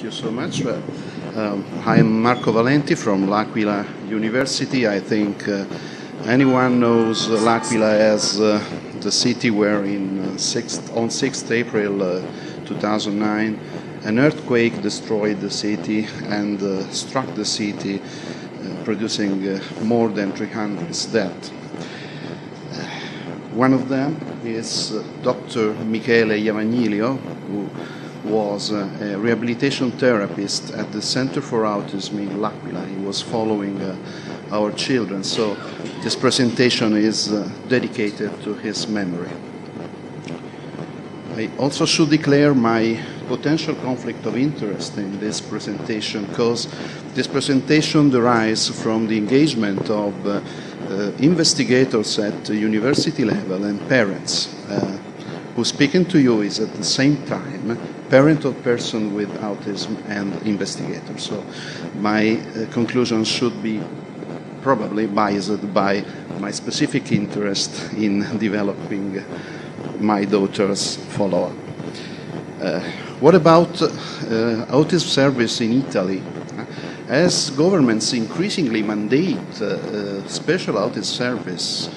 Thank you so much. Well, um, I'm Marco Valenti from L'Aquila University. I think uh, anyone knows L'Aquila as uh, the city where in, uh, sixth, on 6th April uh, 2009 an earthquake destroyed the city and uh, struck the city, uh, producing more than 300 deaths. One of them is Dr. Michele Iavagnilio, who was a rehabilitation therapist at the Center for Autism in L'Aquila. He was following uh, our children, so this presentation is uh, dedicated to his memory. I also should declare my potential conflict of interest in this presentation because this presentation derives from the engagement of uh, uh, investigators at university level and parents uh, who speaking to you is at the same time parent of person with autism and investigator. So my uh, conclusion should be probably biased by my specific interest in developing my daughter's follow-up. Uh, what about uh, autism service in Italy? As governments increasingly mandate uh, uh, special autism service,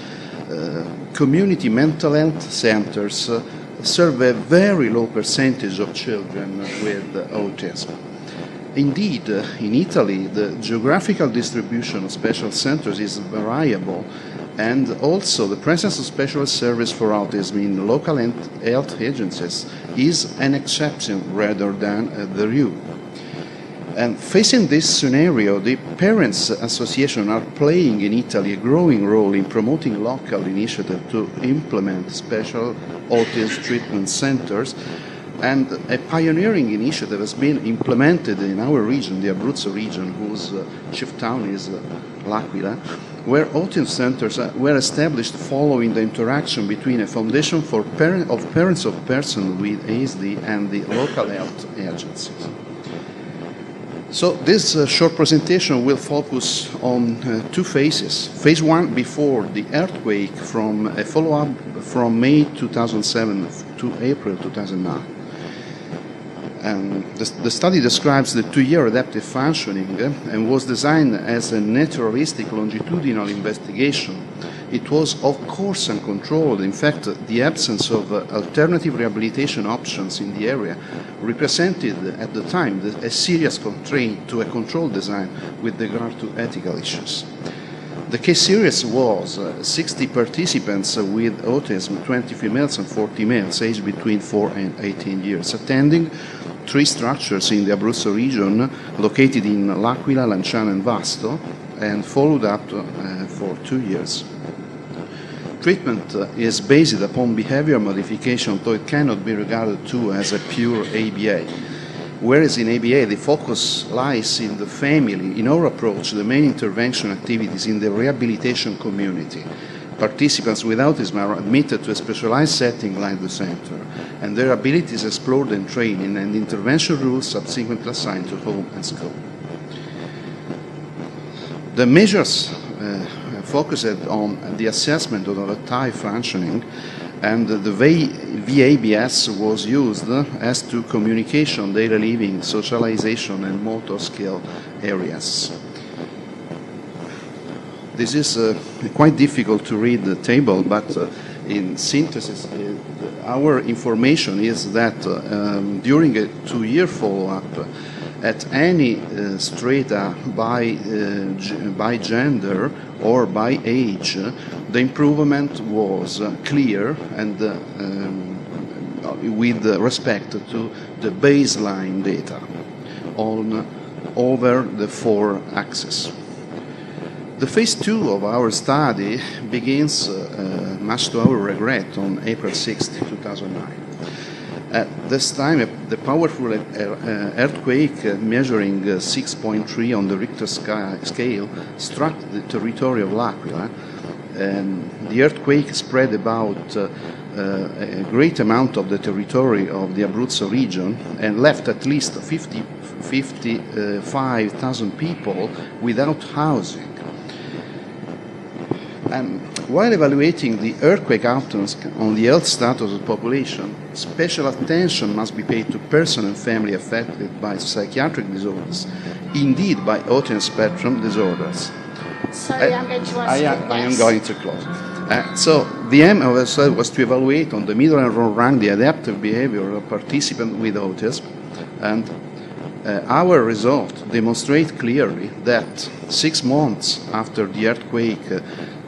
Uh, community mental health centers uh, serve a very low percentage of children with autism. Indeed, uh, in Italy, the geographical distribution of special centers is variable, and also the presence of special service for autism in local health agencies is an exception rather than the rule. And facing this scenario, the Parents Association are playing in Italy a growing role in promoting local initiatives to implement special autism treatment centers. And a pioneering initiative has been implemented in our region, the Abruzzo region, whose uh, chief town is uh, L'Aquila, where autism centers were established following the interaction between a foundation for parent, of parents of persons with ASD and the local health agencies. So this uh, short presentation will focus on uh, two phases. Phase one before the earthquake from a follow-up from May 2007 to April 2009. And the, the study describes the two-year adaptive functioning uh, and was designed as a naturalistic longitudinal investigation it was, of course, uncontrolled. In fact, the absence of uh, alternative rehabilitation options in the area represented at the time a serious constraint to a controlled design with regard to ethical issues. The case series was uh, 60 participants with autism, 20 females and 40 males, aged between 4 and 18 years, attending three structures in the Abruzzo region located in L'Aquila, Lanciano, and Vasto, and followed up uh, for two years treatment uh, is based upon behavior modification, though it cannot be regarded to as a pure ABA. Whereas in ABA, the focus lies in the family. In our approach, the main intervention activities in the rehabilitation community. Participants without autism are admitted to a specialized setting like the center, and their abilities explored and trained, in, and intervention rules subsequently assigned to home and school. The measures focused on the assessment of the TIE functioning, and the way VABS was used as to communication, daily living, socialization, and motor skill areas. This is uh, quite difficult to read the table, but uh, in synthesis, uh, our information is that uh, um, during a two-year follow-up, at any uh, strata by, uh, by gender or by age, the improvement was uh, clear and uh, um, with respect to the baseline data on over the four axes. The phase two of our study begins, uh, much to our regret, on April 6, 2009. At this time, the powerful uh, earthquake uh, measuring 6.3 on the Richter scale struck the territory of L'Aquila. And the earthquake spread about uh, a great amount of the territory of the Abruzzo region and left at least 50, 55,000 people without housing. And while evaluating the earthquake outcomes on the health status of the population, special attention must be paid to persons and family affected by psychiatric disorders, indeed by autism spectrum disorders. Sorry, I'm going to I, am- I am going to close. Uh, so the aim of the study was to evaluate on the middle and long run the adaptive behavior of participants with autism, and uh, our result demonstrate clearly that six months after the earthquake, uh,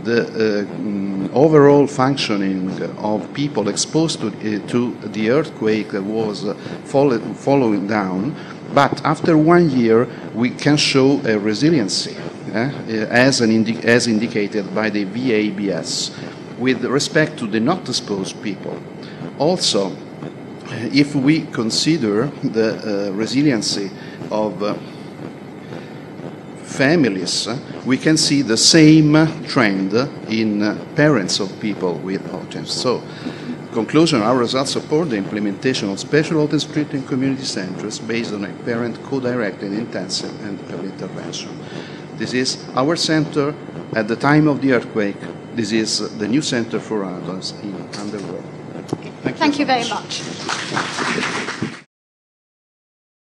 the uh, mm, overall functioning of people exposed to, uh, to the earthquake was uh, follow, following down, but after one year we can show a resiliency eh, as, an indi- as indicated by the VABS with respect to the not exposed people. Also, if we consider the uh, resiliency of uh, families, uh, we can see the same trend in uh, parents of people with autism. So, conclusion, our results support the implementation of special autism treatment community centers based on a parent co-directed intensive and early intervention. This is our center at the time of the earthquake. This is the new center for adults in Underworld. Thank you very much.